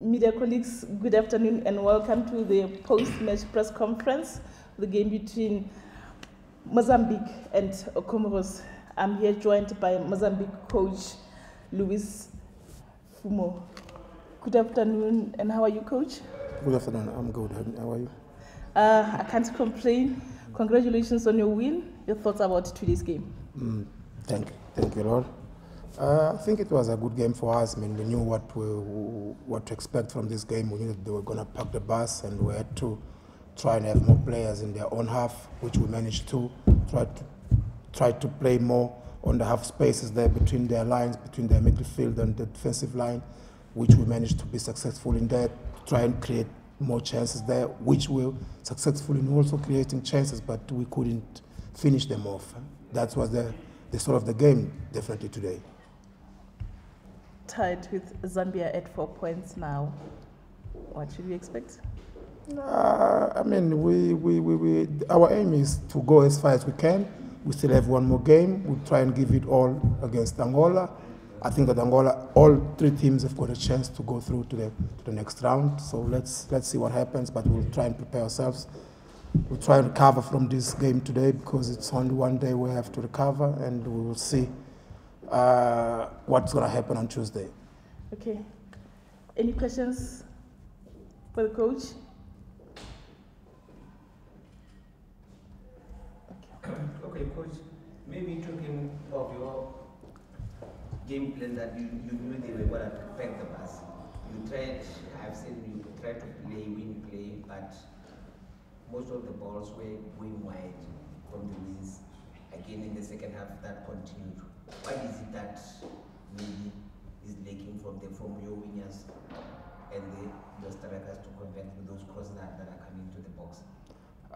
Media colleagues, good afternoon and welcome to the post-match press conference, the game between Mozambique and Comoros. I'm here joined by Mozambique coach Luis Fumo. Good afternoon and how are you, coach? Good afternoon, I'm good. How are you? Uh, I can't complain. Congratulations on your win. Your thoughts about today's game? Mm, thank you, thank you, Lord. Uh, I think it was a good game for us. I mean, we knew what we, what to expect from this game. We knew they were going to pack the bus, and we had to try and have more players in their own half, which we managed to. Try to try to play more on the half spaces there between their lines, between their midfield and the defensive line, which we managed to be successful in that. Try and create more chances there, which we were successful in also creating chances, but we couldn't finish them off. That was the, the sort of the game, definitely today tied with Zambia at four points now. What should we expect? Uh, I mean, we, we, we, we, our aim is to go as far as we can. We still have one more game. We'll try and give it all against Angola. I think that Angola, all three teams have got a chance to go through to the, to the next round. So let's, let's see what happens, but we'll try and prepare ourselves. We'll try and recover from this game today because it's only one day we have to recover, and we will see uh, what's going to happen on Tuesday. Okay. Any questions for the coach? Okay, okay coach. Maybe talking of your game plan that you, you knew they were going to pack the bus. You tried, I've seen you tried to play, win play, but most of the balls were going wide from the wings. Again, in the second half, that continued. Why is it that maybe is lacking from the from your wingers and the, your strikers to convert with those crosses that, that are coming to the box?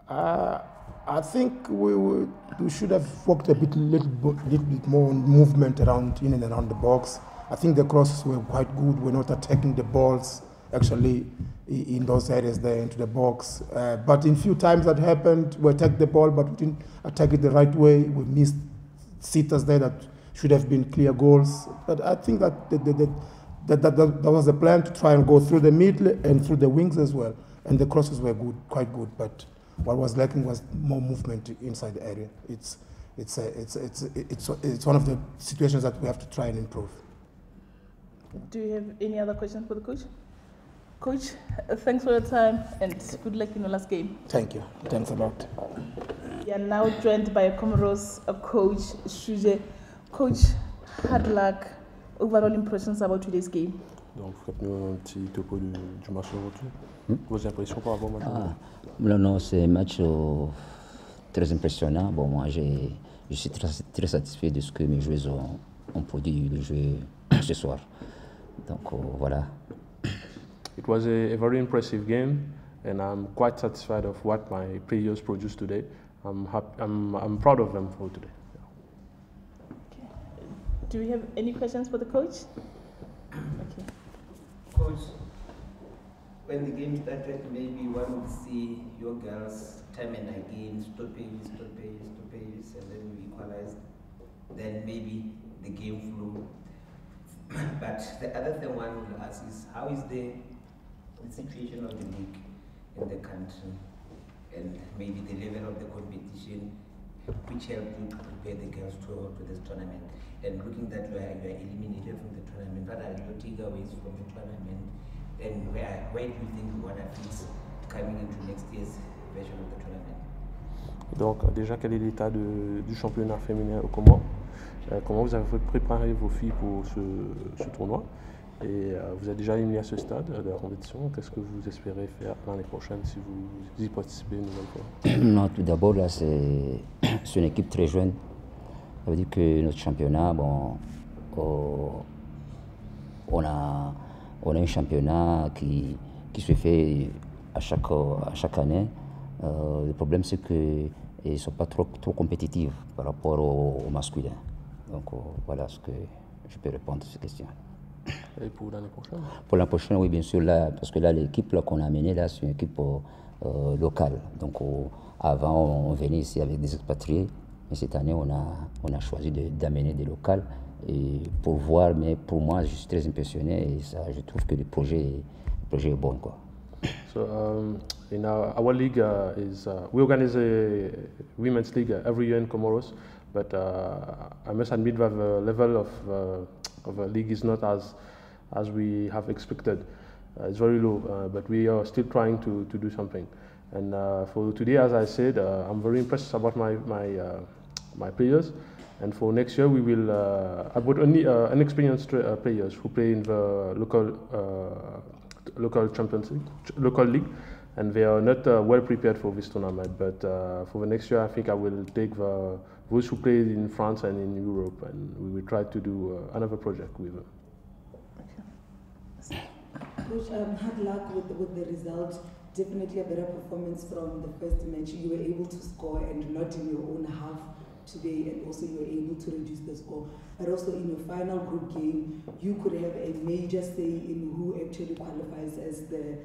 Uh, I think we, we, we should have worked a bit, little, little bit more on movement around in and around the box. I think the crosses were quite good. We're not attacking the balls actually in those areas there into the box. Uh, but in few times that happened, we attacked the ball, but we didn't attack it the right way. We missed sitters there that should have been clear goals. But I think that that, that, that, that, that was the plan to try and go through the middle and through the wings as well. And the crosses were good, quite good. But what was lacking was more movement inside the area. It's, it's, a, it's, it's, it's, it's one of the situations that we have to try and improve. Do you have any other questions for the coach? Coach, thanks for your time and good luck in your last game. Thank you. Thanks a lot. We are now joined by Comoros coach Shuje. Coach, hard luck. Overall impressions about today's game? Donc, faites-nous un petit topo du, du match de retour. Hmm? Vos impressions par rapport au match ah, Non, non, c'est un match euh, très impressionnant. Bon, moi, je suis très, très, satisfait de ce que mes joueurs ont, ont produit le jeu ce soir. Donc, euh, voilà. It was a, a, very impressive game, and I'm quite satisfied of what my players produced today. I'm, happy, I'm, I'm proud of them for today. Do we have any questions for the coach? Okay. Coach, when the game started, maybe one would see your girls time and again, stoppage, stoppage, stoppage, and then you equalized. Then maybe the game flew. but the other thing one will ask is, how is the the situation of the league in the country and maybe the level of the competition which helped you to prepare the girls to, to this tournament. And looking that you are, you are eliminated from the tournament, what are your takeaways from the tournament and where, where do you think you want to fix coming into next year's version of the tournament? Donc déjà, quel est l'état du championnat féminin au Comores euh, Comment vous avez préparé vos filles pour ce, ce tournoi? Euh, vous êtes déjà éliminé à ce stade de la compétition. Qu'est-ce que vous espérez faire l'année prochaine si vous y participez une nouvelle fois? Non, tout d'abord, là, c'est une équipe très jeune. Ça veut dire que notre championnat, bon, on, a, on a un championnat qui, qui se fait à chaque, à chaque année. Euh, le problème, c'est qu'ils ne sont pas trop, trop compétitifs par rapport aux, masculins. Donc, euh, voilà ce que je peux répondre à cette question. Et pour l'année prochaine Pour l'année prochaine, oui, bien sûr, là, parce que là, l'équipe qu'on a amenée, là, c'est une équipe euh, locale. Donc, avant, on, venait ici avec des expatriés, mais cette année, on a, on a choisi d'amener des locales et pour voir, mais pour moi, je suis très impressionné et ça, je trouve que le projet projet est bon. Quoi. So um, in our, our league uh, is uh, we organize a women's league uh, every year in Comoros, but uh, I must admit that the level of uh, of the league is not as as we have expected. Uh, it's very low, uh, but we are still trying to, to do something. And uh, for today, as I said, I'm very impressed about my my my players. And for next year, we will. Uh, I only uh, inexperienced uh, players who play in the local uh, local champions league, local league, and they are not well prepared for this tournament. But for the next year, I think I will take the, those who played in France and in Europe, and we will try to do another project with them. Coach, um, hard luck with, with the result. Definitely a better performance from the first match. You were able to score and not in your own half today, and also you were able to reduce the score. But also in your final group game, you could have a major say in who actually qualifies as the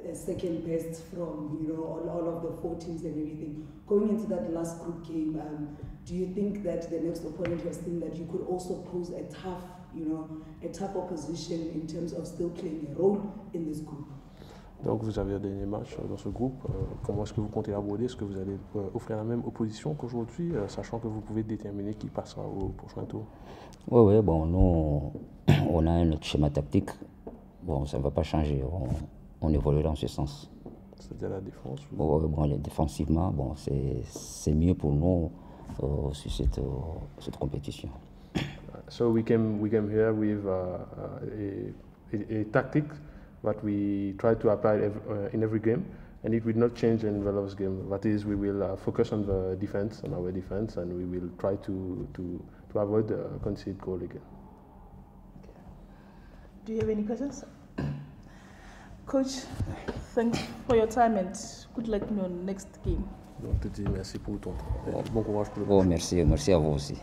uh, second best from you know all, all of the four teams and everything. Going into that last group game, um, do you think that the next opponent has seen that you could also pose a tough, you know, a tough opposition in terms of still playing a role in this group? Donc vous avez un dernier match euh, dans ce groupe. Euh, comment est-ce que vous comptez aborder Est-ce que vous allez euh, offrir la même opposition qu'aujourd'hui, sachant que vous pouvez déterminer qui passera au prochain tour? Oui, oui, bon, nous, on a notre schéma tactique. Bon, ça ne va pas changer. On, on évoluera dans ce sens. C'est-à-dire la défense ou- Bon, défensivement, bon, c'est c'est mieux pour nous euh, sur cette, euh, cette compétition. So we came we came here with uh, uh, a, a, a tactic that we try to apply ev- uh, in every game, and it will not change in the last game. That is, we will uh, focus on the defense, on our defense, and we will try to to, to avoid the concede goal again. Do you have any questions? Coach, thanks for your time and good luck in your next game. Donc, je te dis merci pour ton temps. Bon courage pour le Bon, merci, merci à vous aussi.